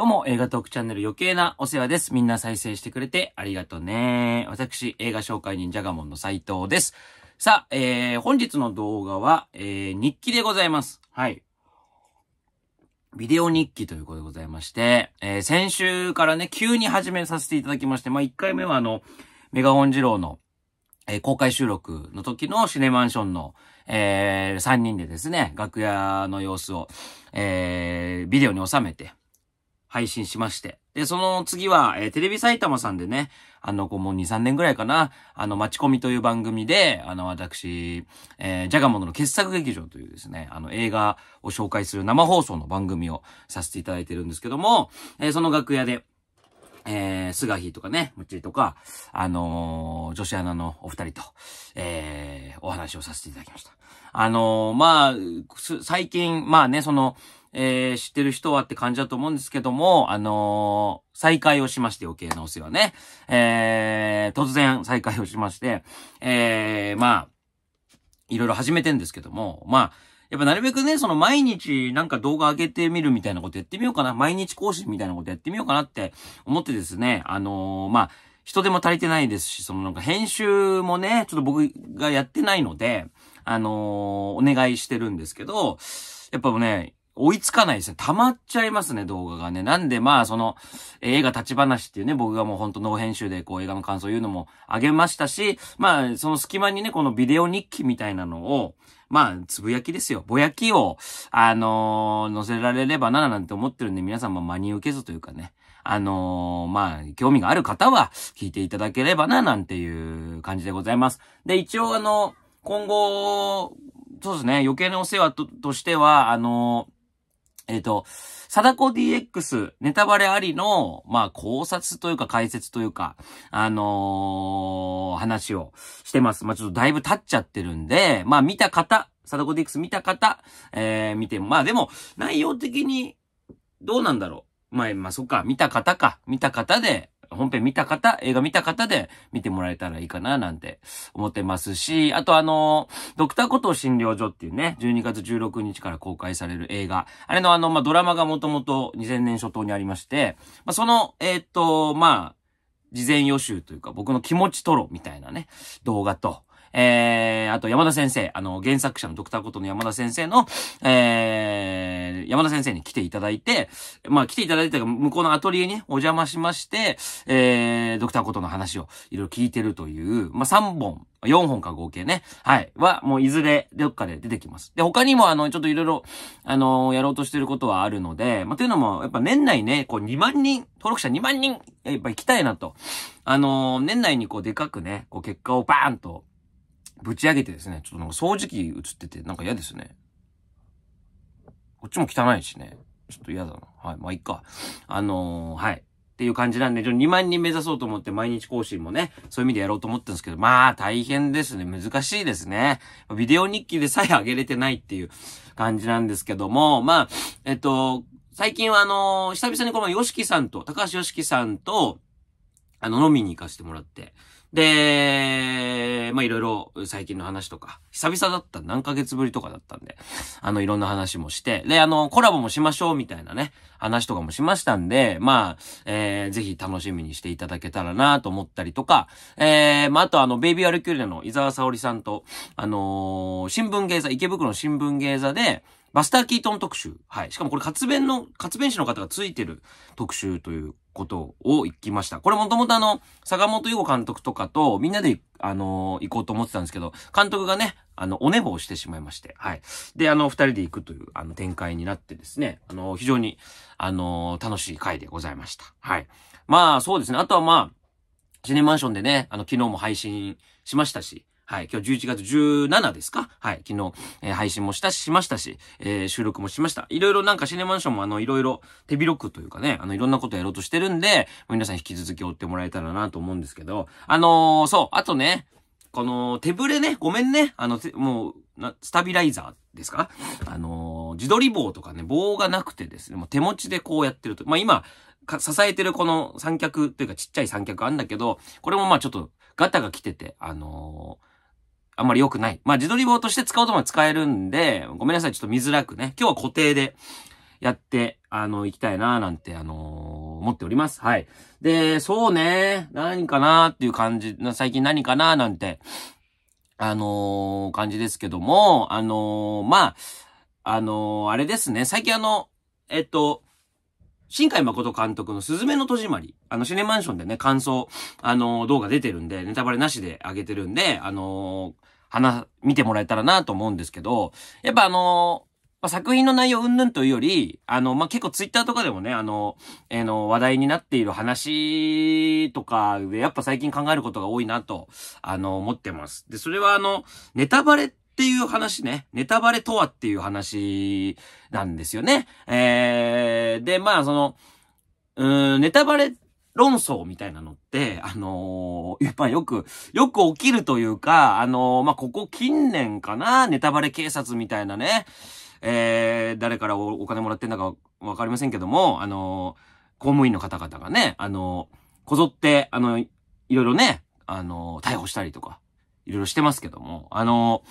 どうも、映画トークチャンネル余計なお世話です。みんな再生してくれてありがとうね。私、映画紹介人ジャガモンの斉藤です。さあ、えー、本日の動画は、えー、日記でございます。はい。ビデオ日記ということでございまして、えー、先週からね、急に始めさせていただきまして、まあ、1回目はあの、メガホン二郎の、えー公開収録の時のシネマンションの、えー、3人でですね、楽屋の様子を、えー、ビデオに収めて、配信しまして。で、その次は、えーテレビ埼玉さんでね、あの、こうもう2、3年ぐらいかな、あの、待ち込みという番組で、あの、私、えージャガモノの傑作劇場というですね、あの、映画を紹介する生放送の番組をさせていただいてるんですけども、えーその楽屋で、えー、スガヒとかね、ムッチリとか、あのー女子アナのお二人と、えー、お話をさせていただきました。あのーまあ、最近、まあね、その、えー、知ってる人はって感じだと思うんですけども、あのー再開をしまして余計なお世話ね。えー、突然再開をしまして、えー、まあ、いろいろ始めてんですけども、まあ、やっぱなるべくね、その毎日なんか動画上げてみるみたいなことやってみようかな。毎日更新みたいなことやってみようかなって思ってですね、あのーまあ、人でも足りてないですし、そのなんか編集もね、ちょっと僕がやってないので、あのーお願いしてるんですけど、やっぱね、追いつかないですね。溜まっちゃいますね、動画がね。なんでまあ、その、映画立ち話っていうね、僕がもう本当ノー編集でこう映画の感想を言うのもあげましたし、まあ、その隙間にね、このビデオ日記みたいなのを、まあ、つぶやきですよ。ぼやきを、あのー載せられればな、なんて思ってるんで、皆さんも真に受けずというかね。あのーまあ、興味がある方は、聞いていただければな、なんていう感じでございます。で、一応あの、今後、そうですね、余計なお世話ととしては、あのえっ、と、貞子 DX ネタバレありの、まあ考察というか解説というか、あのー話をしてます。まあちょっとだいぶ経っちゃってるんで、まあ見た方、貞子 DX 見た方、えー、見ても、まあでも内容的にどうなんだろう。まあ、まあそっか、見た方か。見た方で、本編見た方、映画見た方で見てもらえたらいいかななんて思ってますし、あとあのドクターコトー診療所っていうね、12月16日から公開される映画。あれのあの、まあ、ドラマがもともと2000年初頭にありまして、まあ、その、えーっと、まあ、事前予習というか、僕の気持ちトロみたいなね、動画と、えー、あと山田先生、あの、原作者のドクターコトーの山田先生の、えー、山田先生に来ていただいて、まあ来ていただいたが、向こうのアトリエにお邪魔しまして、えー、ドクターコトーの話をいろいろ聞いてるという、まあ3本、4本か合計ね。はい。は、もういずれどっかで出てきます。で、他にもあの、ちょっといろいろ、あのやろうとしてることはあるので、まあというのも、やっぱ年内ね、こう2万人、登録者2万人、やっぱ行きたいなと。あの年内にこうでかくね、こう結果をバーンと、ぶち上げてですね、ちょっとなんか掃除機映ってて、なんか嫌ですね。こっちも汚いしね。ちょっと嫌だな。はい。まあ、いっか。あのーはい。っていう感じなんで、2万人目指そうと思って毎日更新もね、そういう意味でやろうと思ってるんですけど、まあ、大変ですね。難しいですね。ビデオ日記でさえ上げれてないっていう感じなんですけども、まあ、えっと、最近はあのー久々にこのヨシキさんと、高橋ヨシキさんと、あの、飲みに行かせてもらって、で、まあ、いろいろ最近の話とか、久々だった何ヶ月ぶりとかだったんで、あの、いろんな話もして、で、あの、コラボもしましょうみたいなね、話とかもしましたんで、まあ、えー、ぜひ楽しみにしていただけたらなと思ったりとか、えー、まあ、あとあの、ベイビーアルキューレの伊沢沙織さんと、あのー新聞芸座、池袋の新聞芸座で、バスター・キートン特集。はい。しかもこれ、活弁の、活弁士の方がついてる特集ということを言きました。これもともとあの、坂本優吾監督とかとみんなで、あの行こうと思ってたんですけど、監督がね、あの、お寝坊してしまいまして、はい。で、あの、二人で行くという、あの、展開になってですね、あの、非常に、あの楽しい回でございました。はい。まあ、そうですね。あとはまあ、シネマンションでね、あの、昨日も配信しましたし、はい。今日11月17ですか？はい。昨日、えー配信もしたし、しましたし、えー収録もしました。いろいろなんかシネマンションもあの、いろいろ手広くというかね、あの、いろんなことやろうとしてるんで、皆さん引き続き追ってもらえたらなと思うんですけど、あのーそう、あとね、この手ぶれね、ごめんね、あの、もう、なスタビライザーですか？あのー自撮り棒とかね、棒がなくてですね、もう手持ちでこうやってると。まあ今、支えてるこの三脚というかちっちゃい三脚あんだけど、これもまあちょっとガタが来てて、あのーあんまり良くない。まあ自撮り棒として使おうとも使えるんで、ごめんなさい、ちょっと見づらくね。今日は固定でやって、あの、行きたいななんて、あのー思っております。はい。で、そうね、何かなっていう感じ、最近何かななんて、あのー感じですけども、あのーまあ、あのあれですね、最近あの、えっと、新海誠監督のすずめの戸締まり。あの、シネマンションでね、感想、あの動画出てるんで、ネタバレなしで上げてるんで、あのー話、見てもらえたらなと思うんですけど、やっぱあのまあ、作品の内容云々というより、あの、まあ、結構ツイッターとかでもね、あの、えーの、話題になっている話とかで、やっぱ最近考えることが多いなと、あの、思ってます。で、それはあの、ネタバレっていう話ね。ネタバレとはっていう話なんですよね。えー、で、まあ、その、うん、ネタバレ論争みたいなのって、あのー、やっぱよく、よく起きるというか、あのーまあ、ここ近年かな、ネタバレ警察みたいなね、えー、誰からお金もらってんだかわかりませんけども、あの公務員の方々がね、あのこぞって、あの、いろいろね、あの逮捕したりとか、いろいろしてますけども、あの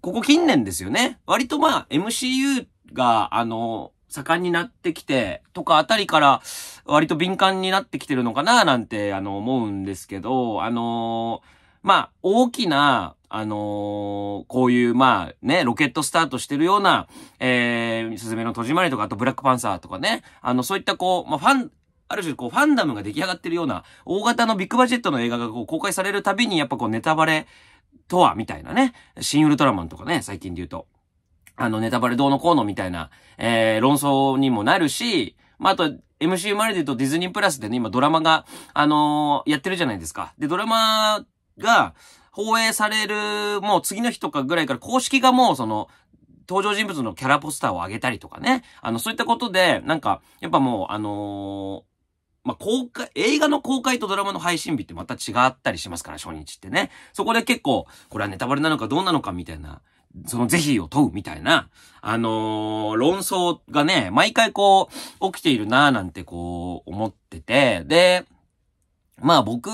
ここ近年ですよね。割とまあ、MCU が、あの盛んになってきて、とかあたりから、割と敏感になってきてるのかな、なんて、あの、思うんですけど、あのまあ、大きな、あのーこういう、まあ、ね、ロケットスタートしてるような、えー、すずめの戸締まりとか、あとブラックパンサーとかね、あの、そういったこう、まあ、ファン、ある種こう、ファンダムが出来上がってるような、大型のビッグバジェットの映画がこう、公開されるたびに、やっぱこう、ネタバレとは、みたいなね、新ウルトラマンとかね、最近で言うと。あの、ネタバレどうのこうのみたいな、えー、論争にもなるし、まあ、あと、MCU までで言うとディズニープラスでね、今ドラマが、あのーやってるじゃないですか。で、ドラマが放映される、もう次の日とかぐらいから公式がもうその、登場人物のキャラポスターを上げたりとかね。あの、そういったことで、なんか、やっぱもう、あのーまあ、公開、映画の公開とドラマの配信日ってまた違ったりしますから、初日ってね。そこで結構、これはネタバレなのかどうなのかみたいな、その是非を問うみたいな、あのー論争がね、毎回こう、起きているなぁなんてこう、思ってて、で、まあ僕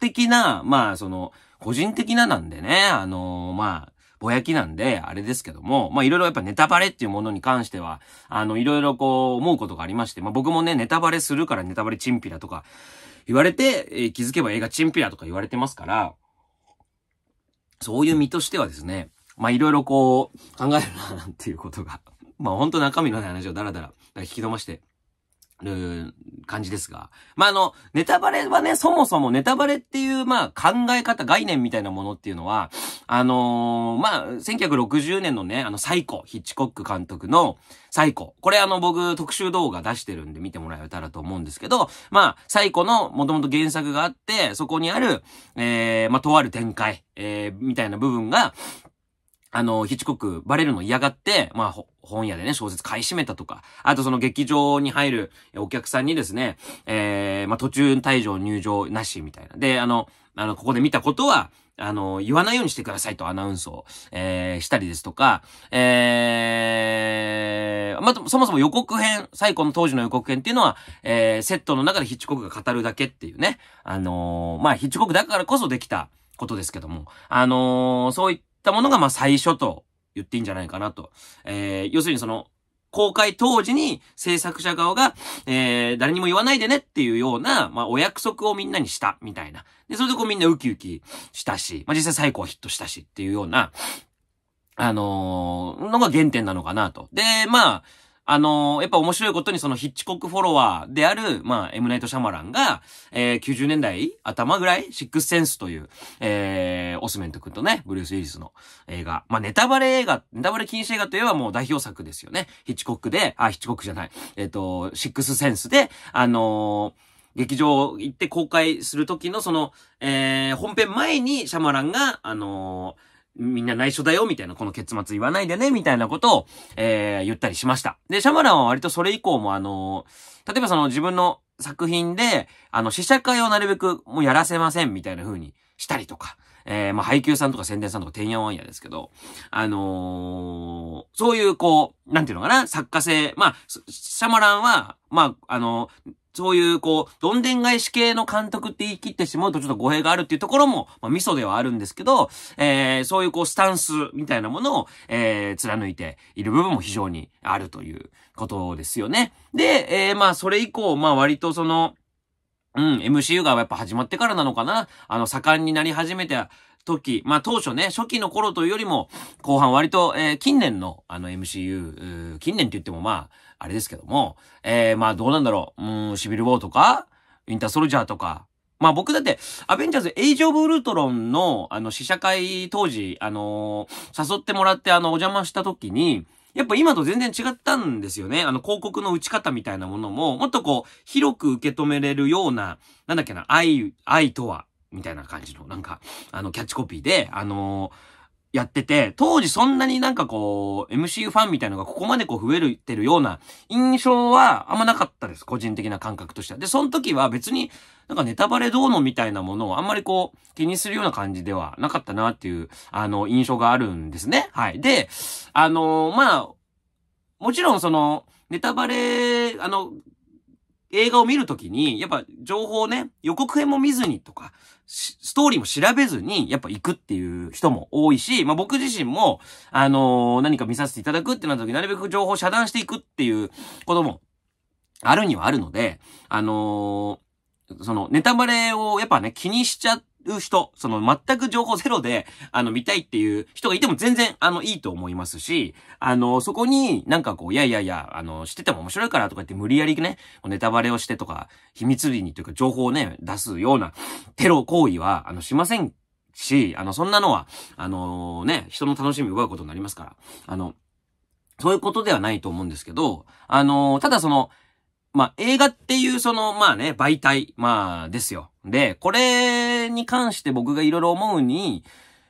的な、まあその、個人的ななんでね、あのーまあ、ぼやきなんで、あれですけども、まあいろいろやっぱネタバレっていうものに関しては、あの、いろいろこう思うことがありまして、まあ僕もね、ネタバレするからネタバレチンピラとか言われて、えー気づけば映画チンピラとか言われてますから、そういう身としてはですね、まあいろいろこう考えるな、なんていうことが、まあ本当中身のない話をダラダラ引き止ましてる感じですが。まああの、ネタバレはね、そもそもネタバレっていう、まあ考え方、概念みたいなものっていうのは、あのーまあ、1960年のね、あの、サイコ、ヒッチコック監督のサイコ。これあの、僕、特集動画出してるんで見てもらえたらと思うんですけど、まあ、サイコのもともと原作があって、そこにある、えー、まあ、とある展開、えー、みたいな部分が、あの、ヒッチコックバレるの嫌がって、まあ、本屋でね、小説買い占めたとか、あとその劇場に入るお客さんにですね、えー、まあ、途中退場入場なしみたいな。で、あの、あの、ここで見たことは、あの、言わないようにしてくださいとアナウンスを、えー、したりですとか、えー、まあ、そもそも予告編、最古の当時の予告編っていうのは、えー、セットの中でヒッチコックが語るだけっていうね、あのーまあ、ヒッチコックだからこそできたことですけども、あのーそういったものが、まあ、最初と言っていいんじゃないかなと。えー、要するにその、公開当時に制作者側が、えー、誰にも言わないでねっていうような、まあ、お約束をみんなにした、みたいな。で、それでこうみんなウキウキしたし、まあ、実際最高ヒットしたしっていうような、あのーのが原点なのかなと。で、まあ、あのーやっぱ面白いことにそのヒッチコックフォロワーである、まあ、エムナイト・シャマランが、えー、90年代頭ぐらいシックスセンスという、えー、オスメント君とね、ブルース・ウィリスの映画。まあ、ネタバレ映画、ネタバレ禁止映画といえばもう代表作ですよね。ヒッチコックで、あ、ヒッチコックじゃない。えっ、と、シックスセンスで、あのー劇場行って公開する時のその、えー、本編前にシャマランが、あのーみんな内緒だよ、みたいな、この結末言わないでね、みたいなことを、えー、言ったりしました。で、シャマランは割とそれ以降も、あのー例えばその自分の作品で、あの、試写会をなるべくもうやらせません、みたいな風にしたりとか、えー、まあ、配給さんとか宣伝さんとか、てんやわんやですけど、あのーそういう、こう、なんていうのかな、作家性、まあ、シャマランは、まあ、あのそういう、こう、どんでん返し系の監督って言い切ってしまうとちょっと語弊があるっていうところも、まあ、ミソではあるんですけど、えー、そういうこう、スタンスみたいなものを、えー、貫いている部分も非常にあるということですよね。で、えー、まあ、それ以降、まあ、割とその、うん、MCU がやっぱ始まってからなのかなあの、盛んになり始めて、時、まあ当初ね、初期の頃というよりも、後半割と、えー、近年のあの MCU、近年って言ってもまあ、あれですけども、えー、まあどうなんだろう、うん、シビルウォーとか、インターソルジャーとか、まあ僕だって、アベンジャーズエイジオブウルトロンの、あの、試写会当時、あのー、誘ってもらってあの、お邪魔した時に、やっぱ今と全然違ったんですよね。あの、広告の打ち方みたいなものも、もっとこう、広く受け止めれるような、なんだっけな、愛、愛とは、みたいな感じの、なんか、あの、キャッチコピーで、あのーやってて、当時そんなになんかこう、MCU ファンみたいのがここまでこう増えてるような印象はあんまなかったです。個人的な感覚としては。で、その時は別になんかネタバレどうのみたいなものをあんまりこう気にするような感じではなかったなっていう、あの、印象があるんですね。はい。で、あのー、まあ、もちろんその、ネタバレ、あの、映画を見るときに、やっぱ情報ね、予告編も見ずにとか、ストーリーも調べずに、やっぱ行くっていう人も多いし、まあ僕自身も、あのー、何か見させていただくってなった時、なるべく情報を遮断していくっていうことも、あるにはあるので、あのー、その、ネタバレをやっぱね、気にしちゃっう人、その全く情報ゼロで、あの、見たいっていう人がいても全然、あの、いいと思いますし、あの、そこになんかこう、いやいやいや、あの、知ってても面白いからとか言って無理やりね、ネタバレをしてとか、秘密裏にというか情報をね、出すようなテロ行為は、あの、しませんし、あの、そんなのは、あのね、人の楽しみを奪うことになりますから、あの、そういうことではないと思うんですけど、あの、ただその、まあ、映画っていうその、まあね、媒体、まあ、ですよ。で、これに関して僕がいろいろ思うに、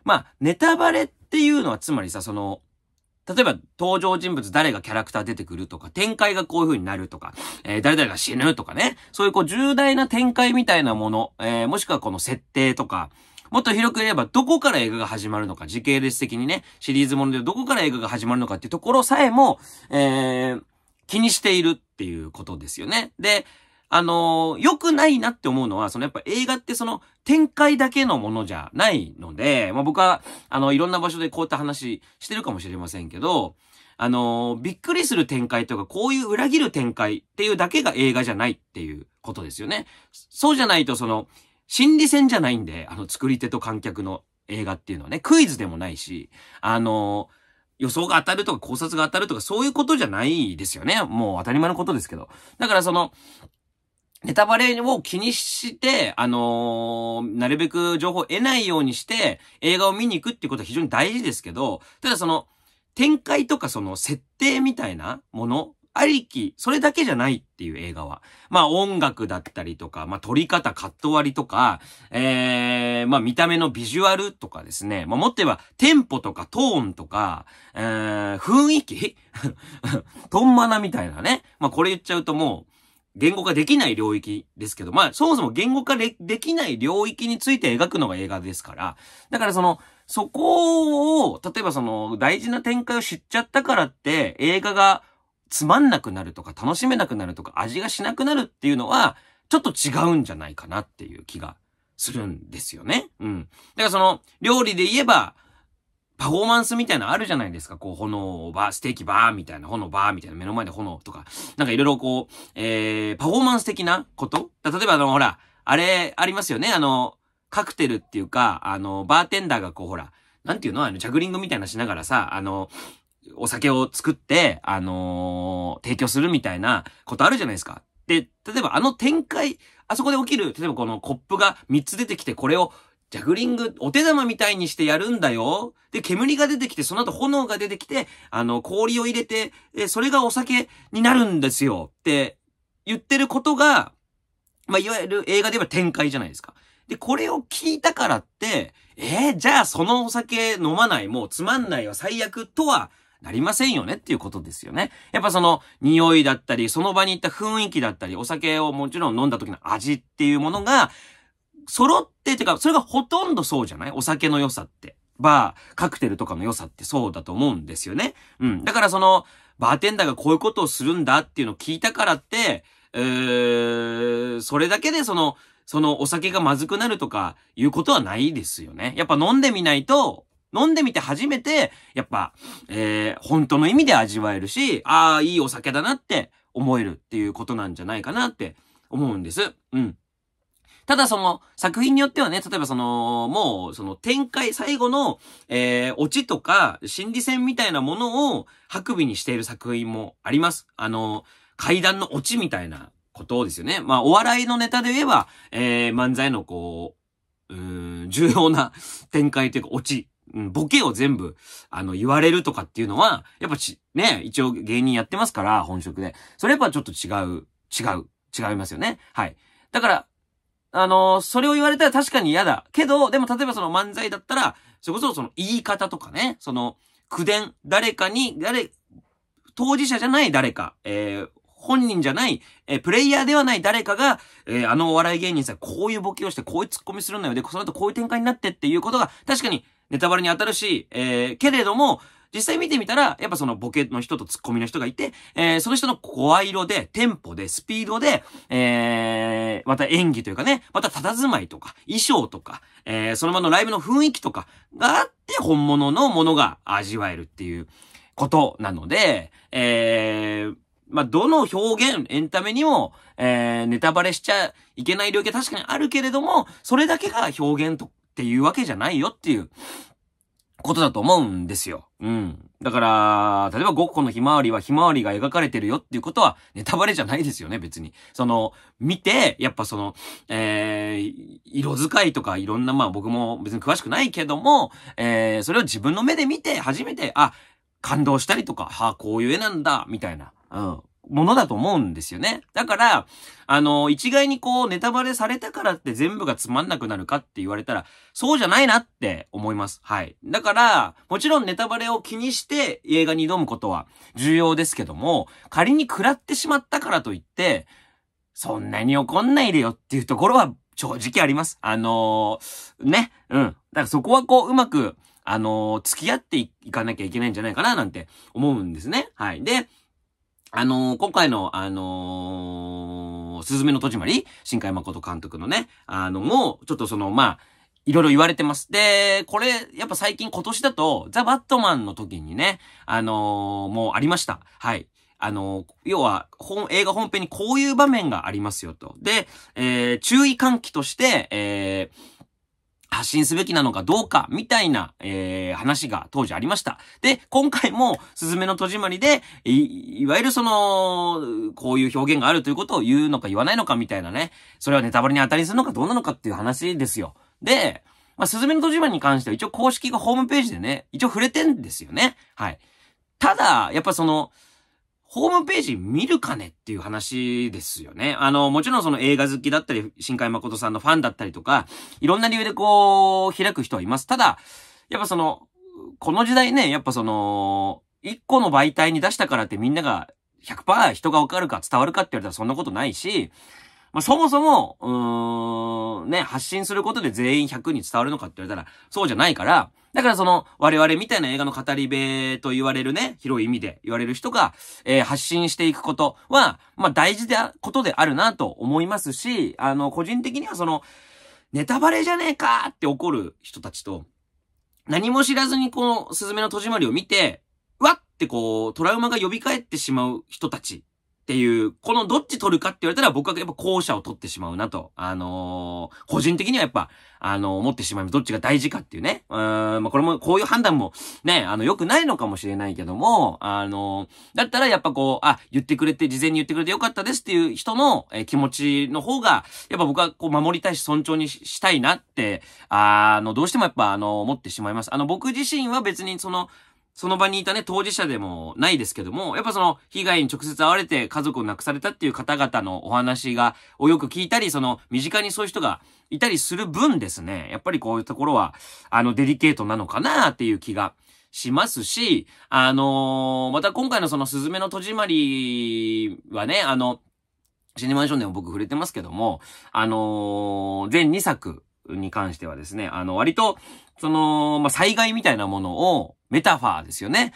まあ、ネタバレっていうのはつまりさ、その、例えば登場人物誰がキャラクター出てくるとか、展開がこういう風になるとか、えー、誰々が死ぬとかね、そういうこう重大な展開みたいなもの、えー、もしくはこの設定とか、もっと広く言えば、どこから映画が始まるのか、時系列的にね、シリーズものでどこから映画が始まるのかっていうところさえも、えー、気にしているっていうことですよね。で、あのー、良くないなって思うのは、そのやっぱ映画ってその展開だけのものじゃないので、まあ僕は、あの、いろんな場所でこういった話してるかもしれませんけど、あのー、びっくりする展開とか、こういう裏切る展開っていうだけが映画じゃないっていうことですよね。そうじゃないと、その、心理戦じゃないんで、あの、作り手と観客の映画っていうのはね、クイズでもないし、あのー予想が当たるとか考察が当たるとかそういうことじゃないですよね。もう当たり前のことですけど。だからその、ネタバレを気にして、あのー、なるべく情報を得ないようにして、映画を見に行くってことは非常に大事ですけど、ただその、展開とかその設定みたいなものありき、それだけじゃないっていう映画は。まあ音楽だったりとか、まあ撮り方、カット割りとか、ええー、まあ見た目のビジュアルとかですね。まあもってはテンポとかトーンとか、えー、雰囲気？トンマナみたいなね。まあこれ言っちゃうともう、言語化できない領域ですけど、まあ、そもそも言語化できない領域について描くのが映画ですから、だからその、そこを、例えばその、大事な展開を知っちゃったからって、映画がつまんなくなるとか楽しめなくなるとか味がしなくなるっていうのは、ちょっと違うんじゃないかなっていう気がするんですよね。うん。だからその、料理で言えば、パフォーマンスみたいなのあるじゃないですか。こう、炎バー、ステーキバーみたいな、炎バーみたいな、目の前で炎とか。なんかいろいろこう、えー、パフォーマンス的なこと？例えばあの、ほら、あれ、ありますよね。あの、カクテルっていうか、あの、バーテンダーがこう、ほら、なんていうの？あの、ジャグリングみたいなしながらさ、あの、お酒を作って、あのー、提供するみたいなことあるじゃないですか。で、例えばあの展開、あそこで起きる、例えばこのコップが3つ出てきて、これをジャグリング、お手玉みたいにしてやるんだよ。で、煙が出てきて、その後炎が出てきて、あの、氷を入れて、え、それがお酒になるんですよ。って言ってることが、まあ、いわゆる映画で言えば展開じゃないですか。で、これを聞いたからって、えー、じゃあそのお酒飲まない、もうつまんないわ、最悪とはなりませんよねっていうことですよね。やっぱその匂いだったり、その場に行った雰囲気だったり、お酒をもちろん飲んだ時の味っていうものが、揃っててか、それがほとんどそうじゃない？お酒の良さって。バー、カクテルとかの良さってそうだと思うんですよね。うん。だからその、バーテンダーがこういうことをするんだっていうのを聞いたからって、えー、それだけでその、そのお酒がまずくなるとかいうことはないですよね。やっぱ飲んでみないと、飲んでみて初めて、やっぱ、えー、本当の意味で味わえるし、ああ、いいお酒だなって思えるっていうことなんじゃないかなって思うんです。うん。ただその作品によってはね、例えばその、もうその展開、最後の、えー、オチとか心理戦みたいなものを白尾にしている作品もあります。あの、階段のオチみたいなことですよね。まあ、お笑いのネタで言えば、えー、漫才のこう、うん、重要な展開というかオチ。うん、ボケを全部、あの、言われるとかっていうのは、やっぱち、ね、一応芸人やってますから、本職で。それやっぱちょっと違う、違う、違いますよね。はい。だから、あのー、それを言われたら確かに嫌だ。けど、でも例えばその漫才だったら、それこそその言い方とかね、その、口伝、誰かに、誰、当事者じゃない誰か、えー、本人じゃない、えー、プレイヤーではない誰かが、えー、あのお笑い芸人さん、こういうボケをして、こういう突っ込みするんだよ。で、その後こういう展開になってっていうことが、確かにネタバレに当たるし、えー、けれども、実際見てみたら、やっぱそのボケの人とツッコミの人がいて、えー、その人の声色で、テンポで、スピードで、えー、また演技というかね、また佇まいとか、衣装とか、えー、その場のライブの雰囲気とかがあって、本物のものが味わえるっていうことなので、えー、まあ、どの表現、エンタメにも、えー、ネタバレしちゃいけない領域は確かにあるけれども、それだけが表現とっていうわけじゃないよっていうことだと思うんですよ。うん。だから、例えばゴッホのひまわりはひまわりが描かれてるよっていうことはネタバレじゃないですよね、別に。その、見て、やっぱその、えー、色使いとかいろんな、まあ僕も別に詳しくないけども、えー、それを自分の目で見て初めて、あ、感動したりとか、はあ、こういう絵なんだ、みたいな。うん。ものだと思うんですよね。だから、あの、一概にこう、ネタバレされたからって全部がつまんなくなるかって言われたら、そうじゃないなって思います。はい。だから、もちろんネタバレを気にして映画に挑むことは重要ですけども、仮に食らってしまったからといって、そんなに怒んないでよっていうところは正直あります。あのー、ね、うん。だからそこはこう、うまく、あのー、付き合っていかなきゃいけないんじゃないかななんて思うんですね。はい。で、あのー、今回の、あのー、すずめの戸締まり？新海誠監督のね、あの、もう、ちょっとその、まあ、いろいろ言われてます。で、これ、やっぱ最近今年だと、ザ・バットマンの時にね、あのー、もうありました。はい。あの、要は、本、映画本編にこういう場面がありますよと。で、えー、注意喚起として、えー、発信すべきなのかどうか、みたいな、えー、話が当時ありました。で、今回も、すずめの戸締まりで、い、いわゆるその、こういう表現があるということを言うのか言わないのかみたいなね、それはネタバレに当たりするのかどうなのかっていう話ですよ。で、まあ、すずめの戸締まりに関しては一応公式がホームページでね、一応触れてんですよね。はい。ただ、やっぱその、ホームページ見るかねっていう話ですよね。あの、もちろんその映画好きだったり、新海誠さんのファンだったりとか、いろんな理由でこう、開く人はいます。ただ、やっぱその、この時代ね、やっぱその、一個の媒体に出したからってみんなが100%人がわかるか伝わるかって言われたらそんなことないし、まあ、そもそも、うーん、ね、発信することで全員100に伝わるのかって言われたら、そうじゃないから、だからその、我々みたいな映画の語り部と言われるね、広い意味で言われる人が、えー、発信していくことは、まあ、大事であ、ことであるなと思いますし、あの、個人的にはその、ネタバレじゃねえかって怒る人たちと、何も知らずにこの、すずめの戸締まりを見て、わってこう、トラウマが呼び返ってしまう人たちっていう、このどっち取るかって言われたら僕はやっぱ後者を取ってしまうなと。あのー、個人的にはやっぱ、あのー、思ってしまいます。どっちが大事かっていうね。うん、まあ、これも、こういう判断も、ね、あの、良くないのかもしれないけども、あのー、だったらやっぱこう、あ、言ってくれて、事前に言ってくれてよかったですっていう人の、え気持ちの方が、やっぱ僕はこう、守りたいし尊重にしたいなって、あの、どうしてもやっぱ、あの、思ってしまいます。あの、僕自身は別にその、その場にいたね、当事者でもないですけども、やっぱその、被害に直接会われて家族を亡くされたっていう方々のお話が、をよく聞いたり、その、身近にそういう人がいたりする分ですね、やっぱりこういうところは、あの、デリケートなのかなっていう気がしますし、あのー、また今回のその、すずめの戸締まりはね、あの、シネマンションでも僕触れてますけども、あのー、全2作に関してはですね、あの、割と、その、まあ、災害みたいなものを、メタファーですよね。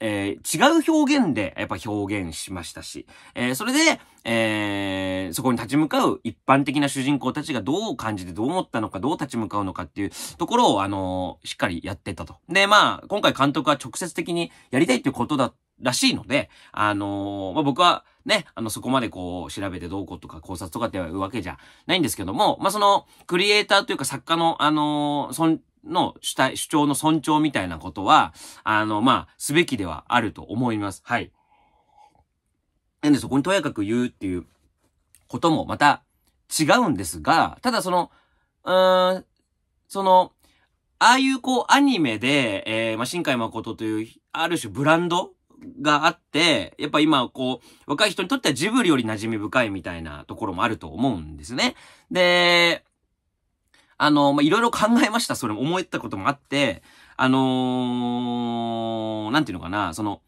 えー、違う表現でやっぱ表現しましたし、えー、それで、えー、そこに立ち向かう一般的な主人公たちがどう感じてどう思ったのか、どう立ち向かうのかっていうところを、あの、しっかりやってたと。で、まあ、今回監督は直接的にやりたいっていうことだらしいので、あの、まあ、僕はね、あの、そこまでこう、調べてどうこうとか考察とかっていうわけじゃないんですけども、まあ、その、クリエイターというか作家の、あのー、そん、の主体、主張の尊重みたいなことは、あの、まあ、すべきではあると思います。はい。なんでそこにとやかく言うっていうこともまた違うんですが、ただその、うーん、その、ああいうこうアニメで、えー、まあ、新海誠という、ある種ブランドがあって、やっぱ今こう、若い人にとってはジブリより馴染み深いみたいなところもあると思うんですね。で、あの、ま、いろいろ考えました。それも思ったこともあって、あのー、なんていうのかな、その、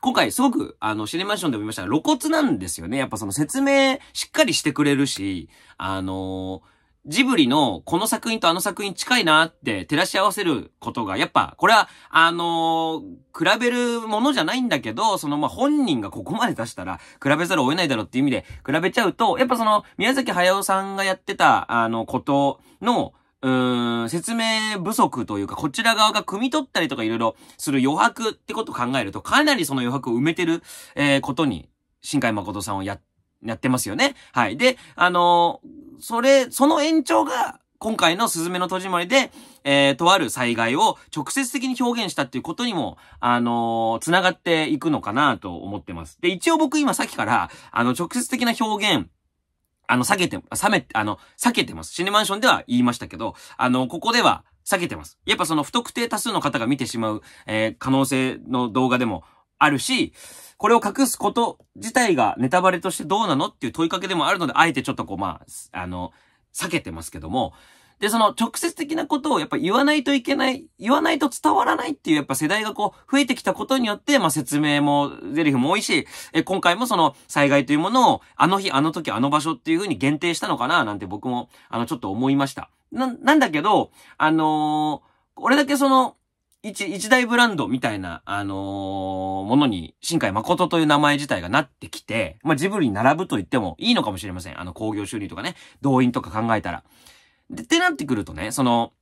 今回すごく、あの、シネマーションでも見ましたが、露骨なんですよね。やっぱその説明しっかりしてくれるし、あのージブリのこの作品とあの作品近いなって照らし合わせることが、やっぱ、これは、あのー、比べるものじゃないんだけど、その、ま本人がここまで出したら、比べざるを得ないだろうっていう意味で比べちゃうと、やっぱその、宮崎駿さんがやってた、あの、ことの、うん、説明不足というか、こちら側が汲み取ったりとかいろいろする余白ってことを考えると、かなりその余白を埋めてる、えー、ことに、新海誠さんをやっ、やってますよね。はい。で、あのー、それ、その延長が、今回のスズメの戸締まりで、えー、とある災害を直接的に表現したっていうことにも、あのー、繋がっていくのかなと思ってます。で、一応僕今さっきから、あの、直接的な表現、あの、避けて、冷め、あの、避けてます。シネマンションでは言いましたけど、あの、ここでは避けてます。やっぱその不特定多数の方が見てしまう、えー、可能性の動画でもあるし、これを隠すこと自体がネタバレとしてどうなのっていう問いかけでもあるので、あえてちょっとこう、まあ、あの、避けてますけども、で、その直接的なことをやっぱ言わないといけない、言わないと伝わらないっていうやっぱ世代がこう増えてきたことによって、まあ説明も、ゼリフも多いし、え、今回もその災害というものをあの日、あの時、あの場所っていう風に限定したのかななんて僕も、あの、ちょっと思いました。な、なんだけど、あのー、これだけその、一、一大ブランドみたいな、あのー、ものに、新海誠という名前自体がなってきて、まあ、ジブリに並ぶと言ってもいいのかもしれません。あの、工業収入とかね、動員とか考えたら。で、ってなってくるとね、その、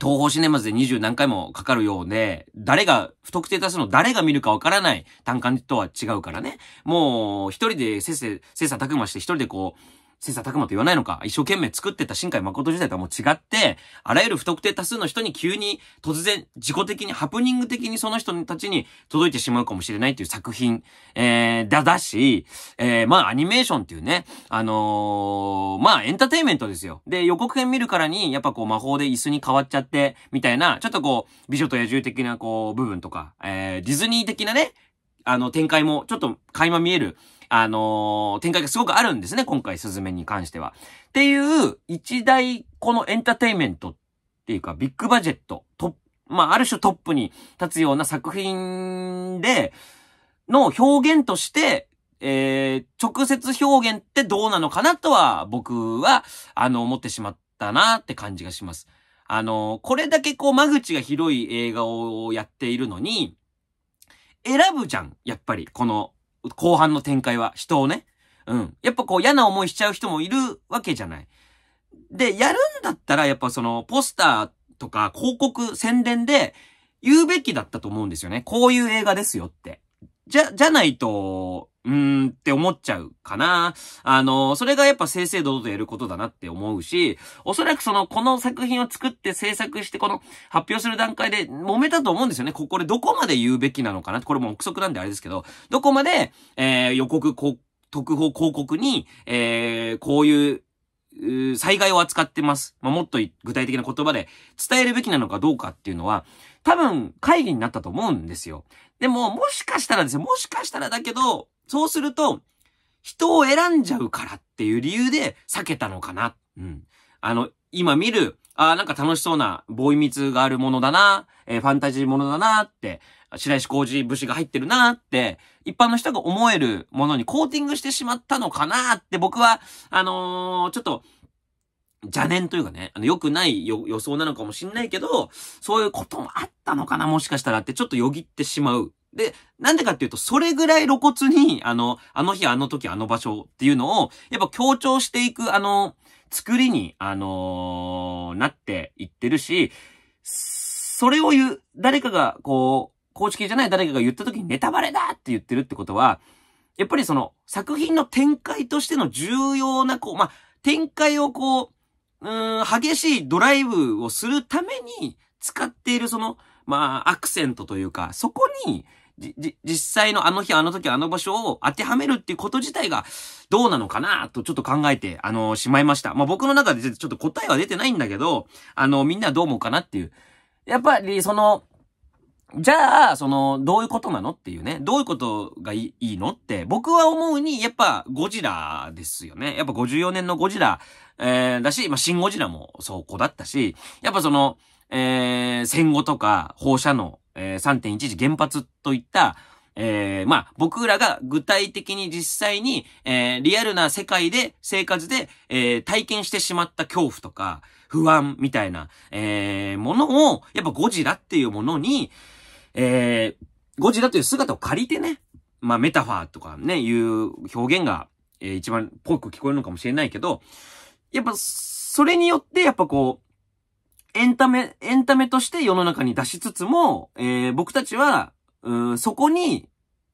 東方シネマズで二十何回もかかるようで、誰が、不特定多数の誰が見るかわからない単価とは違うからね。もう、一人でせっせ、切磋琢磨して一人でこう、切磋琢磨と言わないのか、一生懸命作ってた新海誠時代とはもう違って、あらゆる不特定多数の人に急に突然自己的に、ハプニング的にその人たちに届いてしまうかもしれないっていう作品、えー、だだし、えー、まあアニメーションっていうね、あのー、まあエンターテインメントですよ。で、予告編見るからに、やっぱこう魔法で椅子に変わっちゃって、みたいな、ちょっとこう、美女と野獣的なこう、部分とか、えー、ディズニー的なね、あの、展開もちょっと垣間見える、あのー、展開がすごくあるんですね、今回、スズメに関しては。っていう、一大、このエンターテイメントっていうか、ビッグバジェット、トまあ、ある種トップに立つような作品で、の表現として、えー、直接表現ってどうなのかなとは、僕は、あの、思ってしまったなって感じがします。あの、これだけこう、間口が広い映画をやっているのに、選ぶじゃん。やっぱり、この、後半の展開は、人をね。うん。やっぱこう嫌な思いしちゃう人もいるわけじゃない。で、やるんだったら、やっぱその、ポスターとか広告、宣伝で言うべきだったと思うんですよね。こういう映画ですよって。じゃ、じゃないと、うーんって思っちゃうかな。あの、それがやっぱ正々堂々とやることだなって思うし、おそらくその、この作品を作って制作して、この発表する段階で揉めたと思うんですよね。ここでどこまで言うべきなのかなこれも憶測なんであれですけど、どこまで、えー、予告、特報広告に、えー、こういう、災害を扱ってます。まあ、もっと具体的な言葉で伝えるべきなのかどうかっていうのは、多分会議になったと思うんですよ。でも、もしかしたらですよ、もしかしたらだけど、そうすると、人を選んじゃうからっていう理由で避けたのかな。うん。あの、今見る、ああ、なんか楽しそうな、ボーイ蜜があるものだな、えー、ファンタジーものだなって、白石工事節が入ってるなって、一般の人が思えるものにコーティングしてしまったのかなって僕は、あのー、ちょっと、邪念というかね、あの、良くない予想なのかもしんないけど、そういうこともあったのかな、もしかしたらってちょっとよぎってしまう。で、なんでかっていうと、それぐらい露骨に、あの、あの日、あの時、あの場所っていうのを、やっぱ強調していく、あの、作りに、あのー、なっていってるし、それを言う、誰かが、こう、公式じゃない誰かが言った時にネタバレだって言ってるってことは、やっぱりその、作品の展開としての重要な、こう、まあ、展開をこう、うん、激しいドライブをするために使っているその、まあ、アクセントというか、そこに、じ、実際のあの日、あの時、あの場所を当てはめるっていうこと自体がどうなのかなとちょっと考えて、あの、しまいました。まあ、僕の中でちょっと答えは出てないんだけど、あの、みんなどう思うかなっていう。やっぱり、その、じゃあ、その、どういうことなのっていうね。どういうことがいいのって、僕は思うに、やっぱ、ゴジラですよね。やっぱ54年のゴジラ、えー、だし、まあ、シンゴジラもそこだったし、やっぱその、えー、戦後とか、放射能、えー、3.11原発といった、えー、まあ、僕らが具体的に実際に、えー、リアルな世界で、生活で、えー、体験してしまった恐怖とか、不安みたいな、えー、ものを、やっぱゴジラっていうものに、えー、ゴジラという姿を借りてね、まあ、メタファーとかね、いう表現が、えー、一番ぽく聞こえるのかもしれないけど、やっぱ、それによって、やっぱこう、エンタメ、エンタメとして世の中に出しつつも、えー、僕たちは、うん、そこに、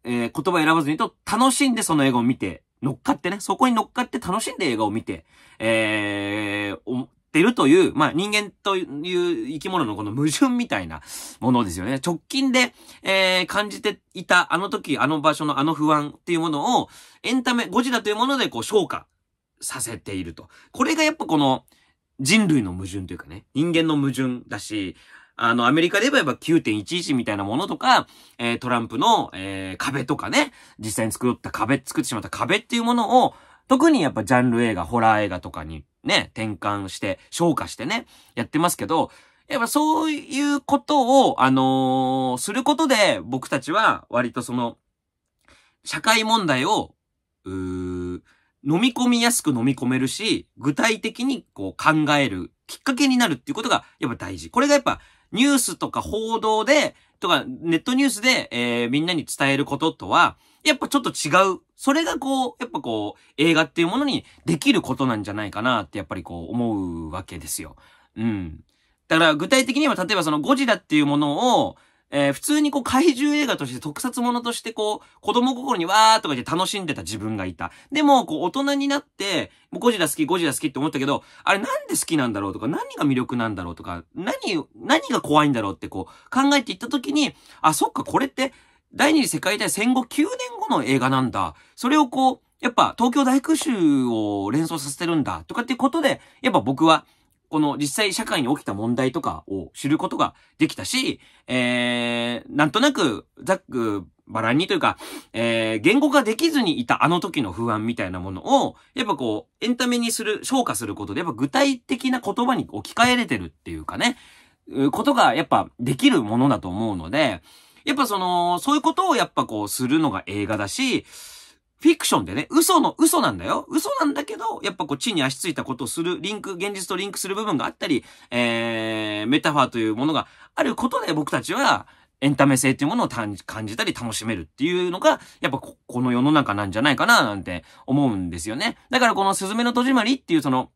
えー、言葉選ばずにと、楽しんでその映画を見て、乗っかってね、そこに乗っかって楽しんで映画を見て、えー、ってるという、まあ人間という生き物のこの矛盾みたいなものですよね。直近で、えー、感じていたあの時、あの場所のあの不安っていうものを、エンタメ、ゴジラというものでこう消化させていると。これがやっぱこの人類の矛盾というかね、人間の矛盾だし、あの、アメリカで言えば9.11みたいなものとか、えー、トランプの、えー、壁とかね、実際に作った壁、作ってしまった壁っていうものを、特にやっぱジャンル映画、ホラー映画とかにね、転換して、消化してね、やってますけど、やっぱそういうことを、あのー、することで、僕たちは割とその、社会問題を、うー、飲み込みやすく飲み込めるし、具体的にこう考えるきっかけになるっていうことがやっぱ大事。これがやっぱニュースとか報道で、とかネットニュースで、えー、みんなに伝えることとは、やっぱちょっと違う。それがこう、やっぱこう、映画っていうものにできることなんじゃないかなってやっぱりこう思うわけですよ。うん。だから具体的には例えばそのゴジラっていうものを、えー、普通にこう怪獣映画として特撮ものとしてこう、子供心にわーとか言って楽しんでた自分がいた。でも、こう大人になって、ゴジラ好き、ゴジラ好きって思ったけど、あれなんで好きなんだろうとか、何が魅力なんだろうとか、何、何が怖いんだろうってこう考えていった時に、あ、そっか、これって第二次世界大戦後9年後の映画なんだ。それをこう、やっぱ東京大空襲を連想させてるんだとかっていうことで、やっぱ僕は、この実際社会に起きた問題とかを知ることができたし、えー、なんとなく、ざっくばらんにというか、えー、言語化できずにいたあの時の不安みたいなものを、やっぱこう、エンタメにする、消化することで、やっぱ具体的な言葉に置き換えれてるっていうかね、ことがやっぱできるものだと思うので、やっぱその、そういうことをやっぱこうするのが映画だし、フィクションでね、嘘の嘘なんだよ。嘘なんだけど、やっぱこう地に足ついたことをする、リンク、現実とリンクする部分があったり、えー、メタファーというものがあることで僕たちは、エンタメ性っていうものを感じたり楽しめるっていうのが、やっぱこの世の中なんじゃないかななんて思うんですよね。だからこのすずめの戸締まりっていうその、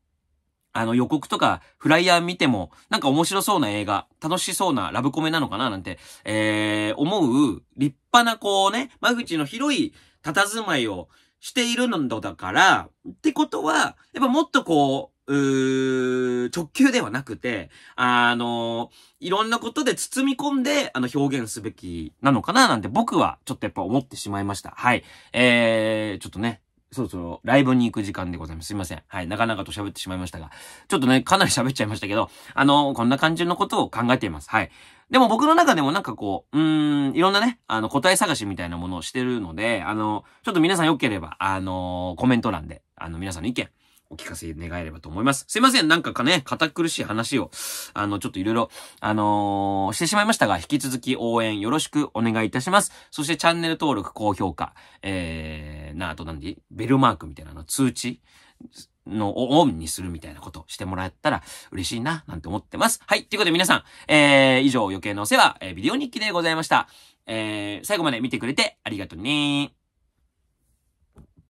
あの予告とかフライヤー見ても、なんか面白そうな映画、楽しそうなラブコメなのかななんて、えー、思う立派なこうね、間口の広い佇まいをしているのだから、ってことは、やっぱもっとこう、う直球ではなくて、あのいろんなことで包み込んで、あの、表現すべきなのかななんて僕はちょっとやっぱ思ってしまいました。はい。えー、ちょっとね、そろそろライブに行く時間でございます。すいません。はい。なかなかと喋ってしまいましたが。ちょっとね、かなり喋っちゃいましたけど、あの、こんな感じのことを考えています。はい。でも僕の中でもなんかこう、うーん、いろんなね、あの、答え探しみたいなものをしてるので、あの、ちょっと皆さん良ければ、あの、コメント欄で、あの、皆さんの意見、お聞かせ願えればと思います。すいません、なんかかね、堅苦しい話を、あの、ちょっといろいろ、あのー、してしまいましたが、引き続き応援よろしくお願いいたします。そしてチャンネル登録、高評価、えー、な、あとなんで、ベルマークみたいなの、通知のオンにするみたいなことしてもらったら嬉しいな、なんて思ってます。はい。ということで皆さん、えー、以上余計なお世話、えー、ビデオ日記でございました。えー、最後まで見てくれてありがとうね